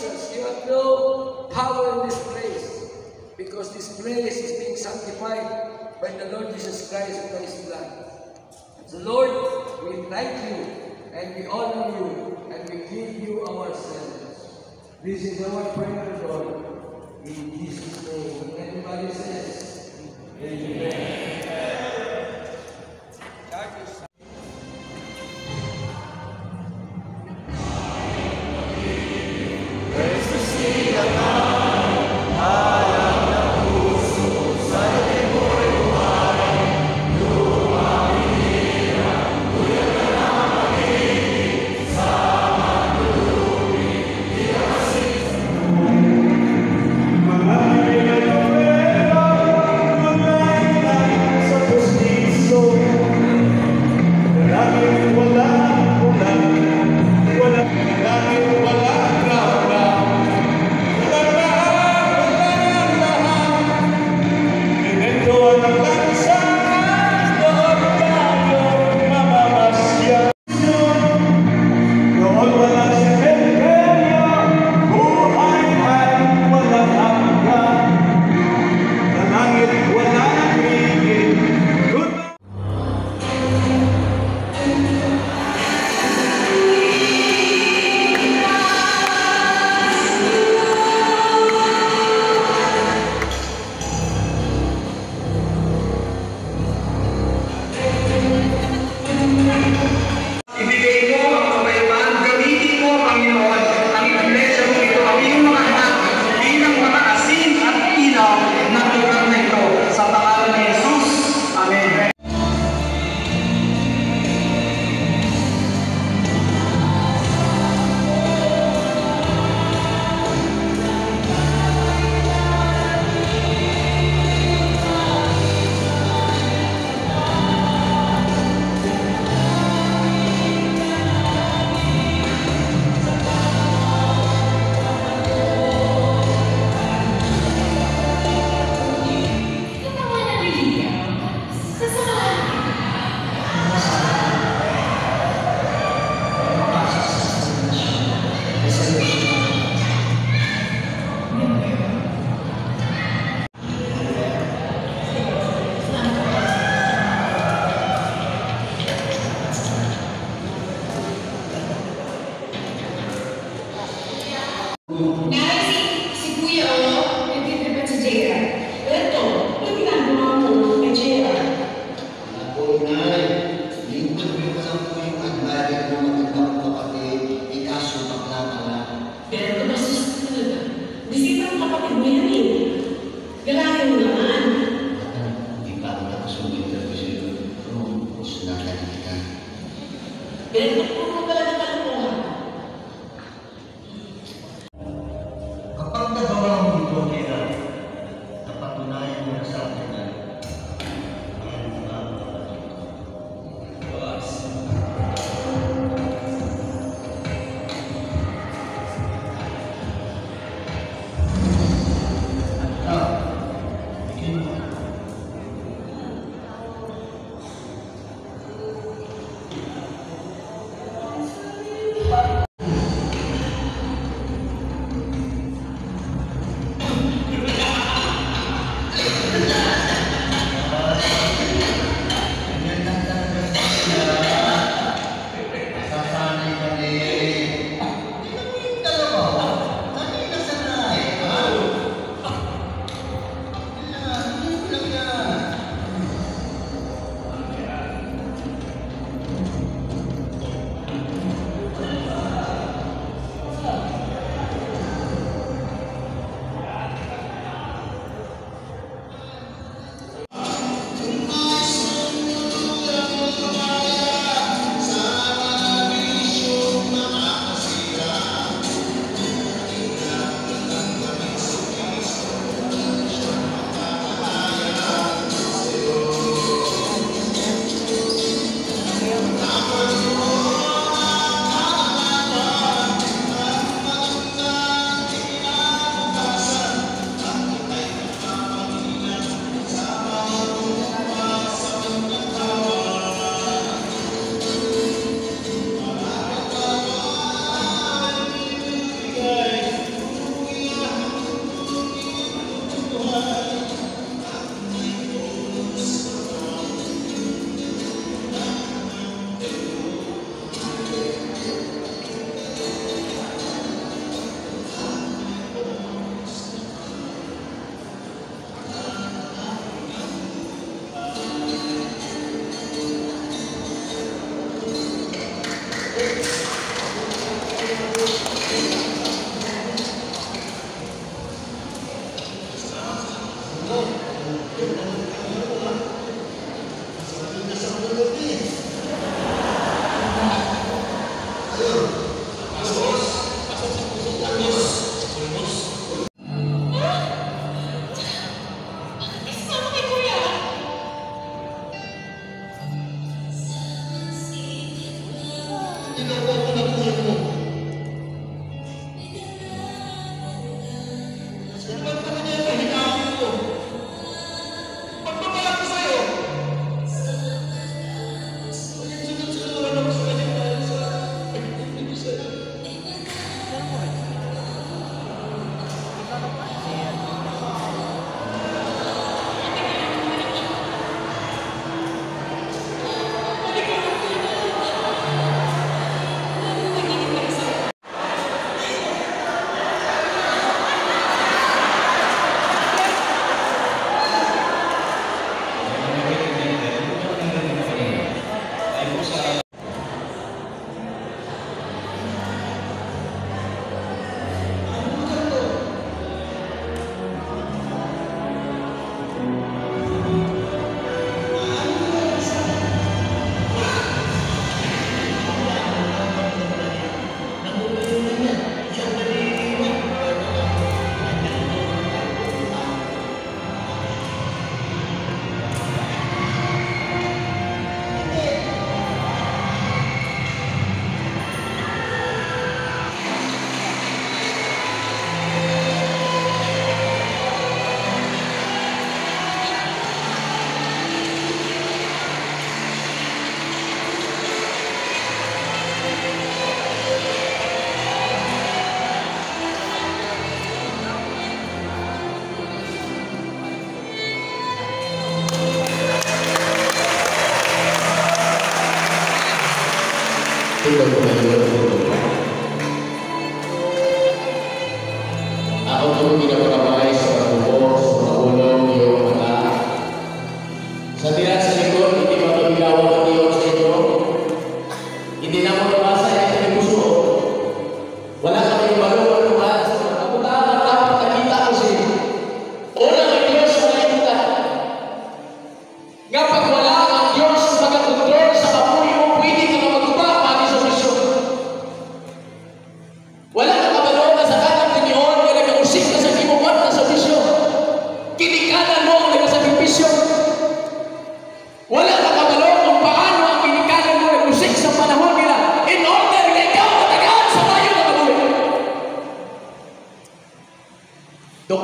Jesus, you have no power in this place because this place is being sanctified by the Lord Jesus Christ by His blood. The Lord, we invite you and we honor you and we give you ourselves. This is our prayer, Lord, in Jesus' name. Everybody says, Amen. Amen.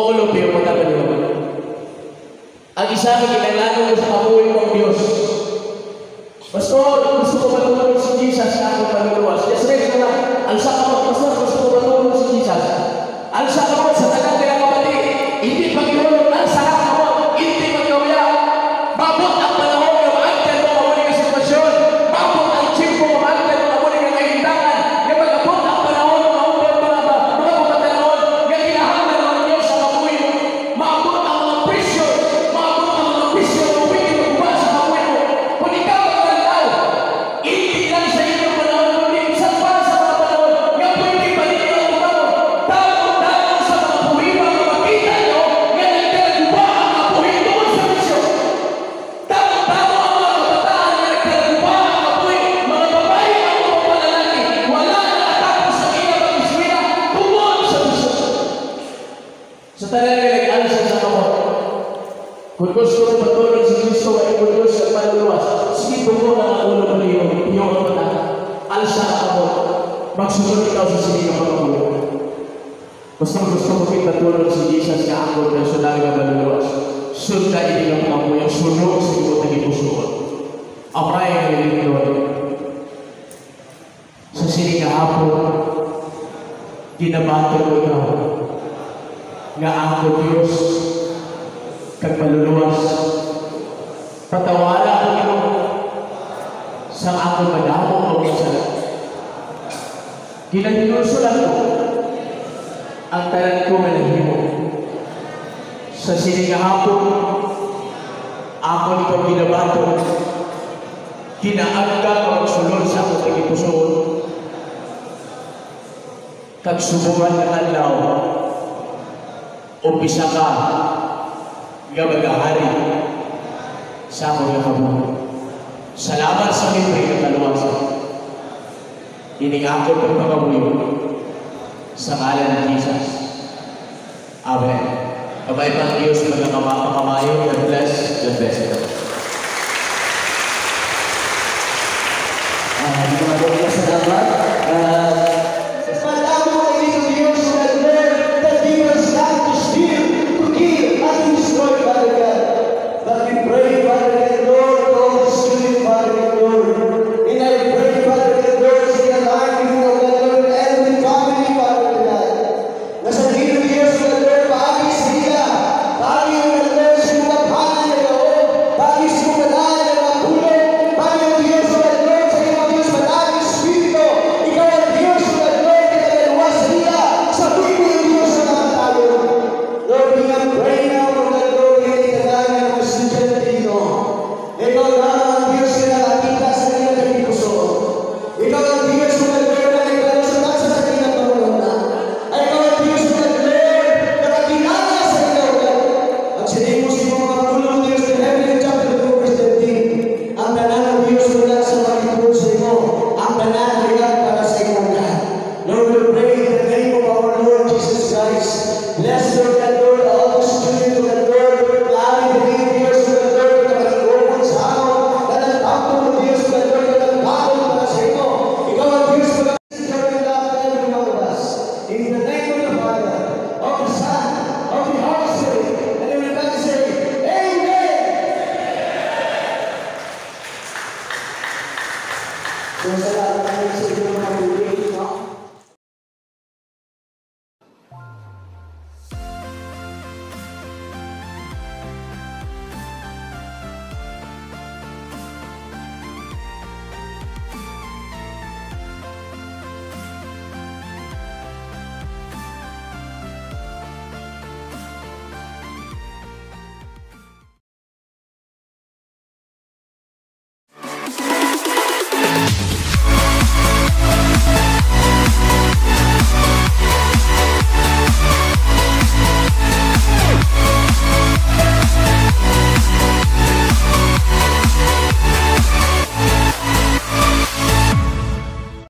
Kumukulo pero magkagaluhan. Ang isa, kinalalo ko sa kabuhay ng Diyos. Pastor, gusto ko matutunan si Jesus sa aking Magsusunod daw sa sinino ko ng ulo. Basta gusto mo kita tulong si Jesus na ako personal nga balulos. Sunda ilang na mo yung sunog sa iyo tagi pusuot. Apray ang ilingkod. Sa sini nga ako, ginabato ko na nga ako Diyos kag. Patawala ko sa ako ba Kila ginusulat ko, ang tanan ko nga naghimo. Sa sining hapon, ako nito ginabato, kinaagda ko ang sulod sa akong pagipusoon. Kagsubungan ng alaw, umpisa ka, gabagahari, sa akong nakabuhay. Salamat sa libre ng kaluwasan. Tinigapon ng mga buyo sa ngalan ng Jesus. Amen. Kabay pang Diyos, mga kamayo, God bless, God bless you.